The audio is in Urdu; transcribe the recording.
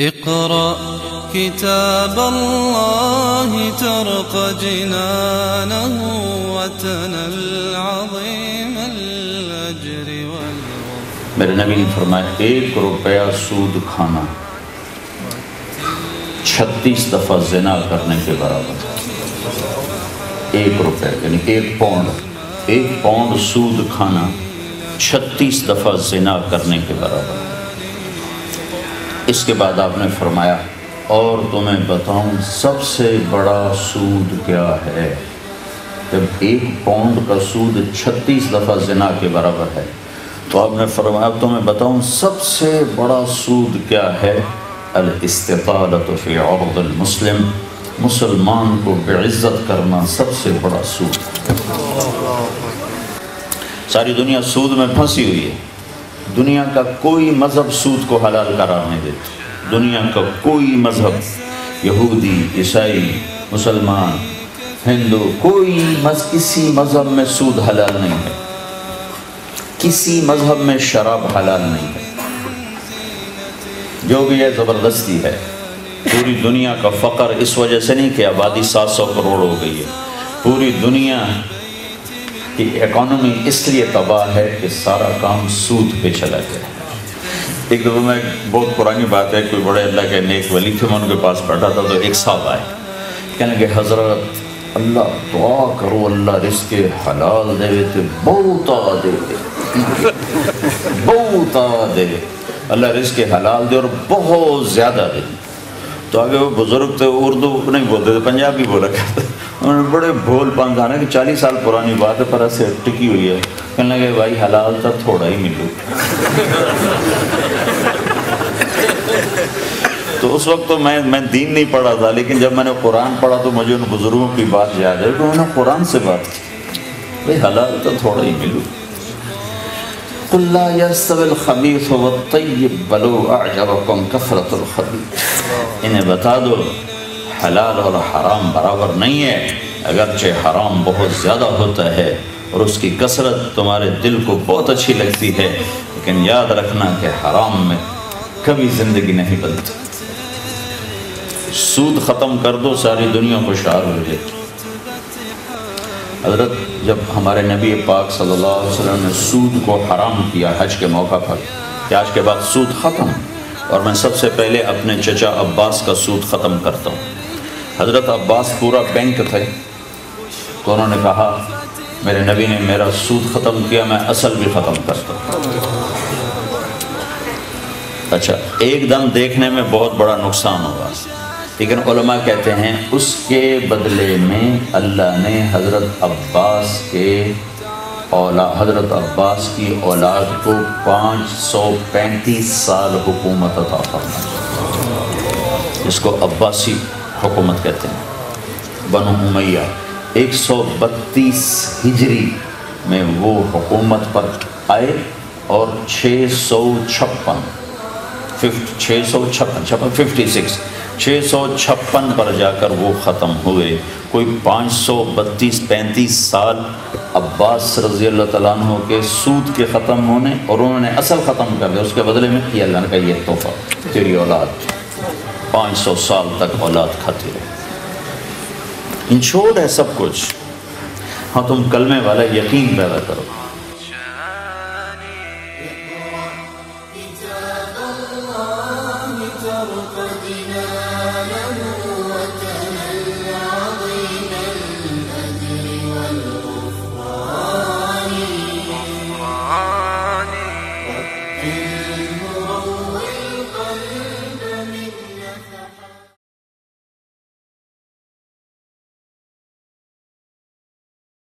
اقرأ كتاب الله ترق جنانه وتنل عظيم الأجر والغفر. میرے نبی نے فرمایا، ایک روپیہ سود کھانا چھتیس دفعہ زنا کرنے کے برابر۔ ایک روپے یعنی ایک پاؤنڈ۔ ایک پاؤنڈ سود کھانا چھتیس دفعہ زنا کرنے کے برابر۔ اس کے بعد آپ نے فرمایا، اور تمہیں بتاؤں، سب سے بڑا سود کیا ہے؟ جب ایک پاؤنڈ کا سود چھتیس دفعہ زنا کے برابر ہے، تو آپ نے فرمایا تمہیں بتاؤں، سب سے بڑا سود کیا ہے؟ الاستطالت فی عرض المسلم، مسلمان کو بعزت کرنا سب سے بڑا سود۔ ساری دنیا سود میں پھنسی ہوئی ہے۔ دنیا کا کوئی مذہب سود کو حلال قرار نہیں دیتا۔ دنیا کا کوئی مذہب، یہودی، عیسائی، مسلمان، ہندو، کوئی مذ، کسی مذہب میں سود حلال نہیں ہے۔ کسی مذہب میں شراب حلال نہیں ہے۔ جو بھی ہے، زبردستی ہے۔ پوری دنیا کا فقر اس وجہ سے نہیں کہ آبادی سات سو کروڑ ہو گئی ہے۔ پوری دنیا کہ اکانومی اس لیے تباہ ہے کہ سارا کام سود پہ چلا گیا ایک دفعہ میں بہت پرانی بات ہے، کوئی بڑے اللہ کے نیک ولی تھے، میں ان کے پاس بیٹھا تھا تو ایک صاحب آئے۔ کہنے کہ حضرت، اللہ دعا کرو، اللہ رزق حلال دے دے بہت دے دے۔ بہت دے اللہ رزق حلال دے اور بہت زیادہ دے تو آگے وہ بزرگ تھے، اردو نہیں بولتے تھے، پنجابی بولا کرتے انہوں نے بڑے بھول پان گانا کہ چالیس سال پرانی بات ہے، پر ایسے ٹکی ہوئی ہے۔ کہنے لگے، بھائی، حلال تھا تھوڑا ہی ملو۔ تو اس وقت تو میں میں دین نہیں پڑھا تھا، لیکن جب میں نے قرآن پڑھا تو مجھے ان بزرگوں کی بات یاد ہے کہ انہوں نے قرآن سے بات کی۔ بھائی، حلال تو تھوڑا ہی ملو۔ قل لا يستوي الخبيث والطيب بلو اعجبكم كثرة الخبيث۔ انہیں بتا دو۔ حلال اور حرام برابر نہیں ہے۔ اگرچہ حرام بہت زیادہ ہوتا ہے اور اس کی کثرت تمہارے دل کو بہت اچھی لگتی ہے، لیکن یاد رکھنا کہ حرام میں کبھی زندگی نہیں بنتی۔ سود ختم کر دو، ساری دنیا خوشحال ہو جائے۔ حضرت، جب ہمارے نبی پاک صلی اللہ علیہ وسلم نے سود کو حرام کیا حج کے موقع پر، کہ آج کے بعد سود ختم۔ اور میں سب سے پہلے اپنے چچا عباس کا سود ختم کرتا ہوں۔ حضرت عباس پورا بینک تھے تو انہوں نے کہا، میرے نبی نے میرا سود ختم کیا، میں اصل بھی ختم کرتا ہوں۔ اچھا ایک دم دیکھنے میں بہت بڑا نقصان ہوگا۔ لیکن علماء کہتے ہیں، اس کے بدلے میں اللہ نے حضرت عباس کے اولاد حضرت عباس کی اولاد کو پانچ سو پینتیس سال حکومت عطا فرمائی۔ جس کو عباسی حکومت کہتے ہیں۔ بنو امیہ، ایک سو بتیس ہجری میں وہ حکومت پر آئے اور چھ سو چھپن چھ سو چھپن چھپن ففٹی سکس، چھ سو چھپن پر جا کر وہ ختم ہوئے۔ کوئی پانچ سو بتیس پینتیس سال عباس رضی اللہ تعالیٰ عنہ کے سود کے ختم ہونے اور انہوں نے اصل ختم کر دیا۔ اس کے بدلے میں یہ اللہ نے کہا یہ تحفہ تیری اولاد۔ پانچ سو سال تک اولاد کھاتی رہے انشور ہے سب کچھ ہاں تم کلمے والا یقین پیدا کرو كتاب